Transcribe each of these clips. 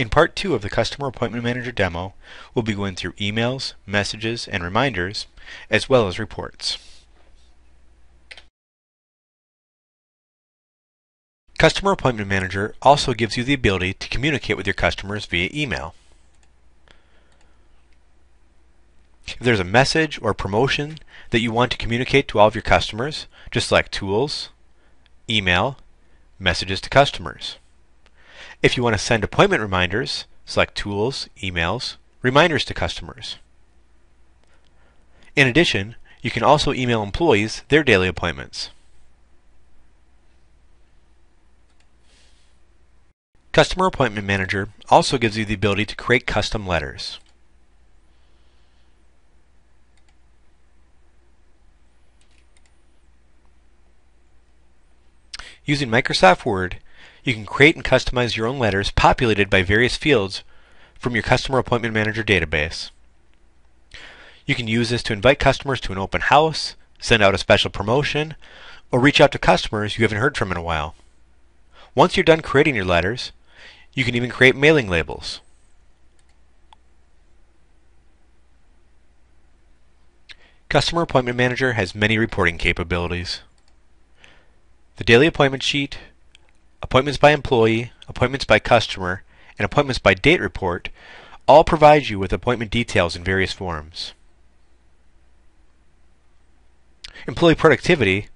In part two of the Customer Appointment Manager demo, we'll be going through emails, messages, and reminders, as well as reports. Customer Appointment Manager also gives you the ability to communicate with your customers via email. If there's a message or promotion that you want to communicate to all of your customers, just select Tools, Email, Messages to Customers. If you want to send appointment reminders, select Tools, Emails, Reminders to Customers. In addition, you can also email employees their daily appointments. Customer Appointment Manager also gives you the ability to create custom letters. Using Microsoft Word, you can create and customize your own letters populated by various fields from your Customer Appointment Manager database. You can use this to invite customers to an open house, send out a special promotion, or reach out to customers you haven't heard from in a while. Once you're done creating your letters, you can even create mailing labels. Customer Appointment Manager has many reporting capabilities. The daily appointment sheet, appointments by employee, appointments by customer, and appointments by date report all provide you with appointment details in various forms. Employee productivity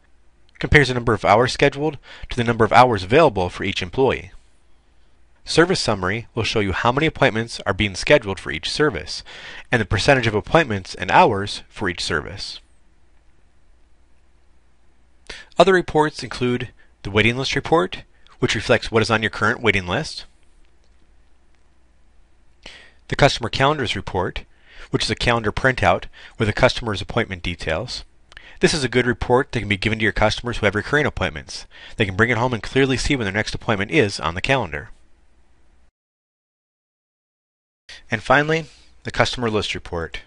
compares the number of hours scheduled to the number of hours available for each employee. Service Summary will show you how many appointments are being scheduled for each service, and the percentage of appointments and hours for each service. Other reports include the waiting list report, which reflects what is on your current waiting list, the customer calendars report, which is a calendar printout with a customer's appointment details. This is a good report that can be given to your customers who have recurring appointments. They can bring it home and clearly see when their next appointment is on the calendar. And finally, the customer list report.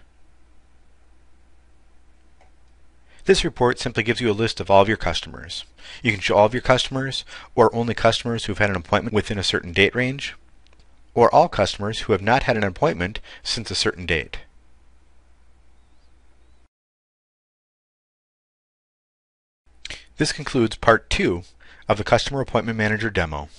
This report simply gives you a list of all of your customers. You can show all of your customers, or only customers who've had an appointment within a certain date range, or all customers who have not had an appointment since a certain date. This concludes part two of the Customer Appointment Manager demo.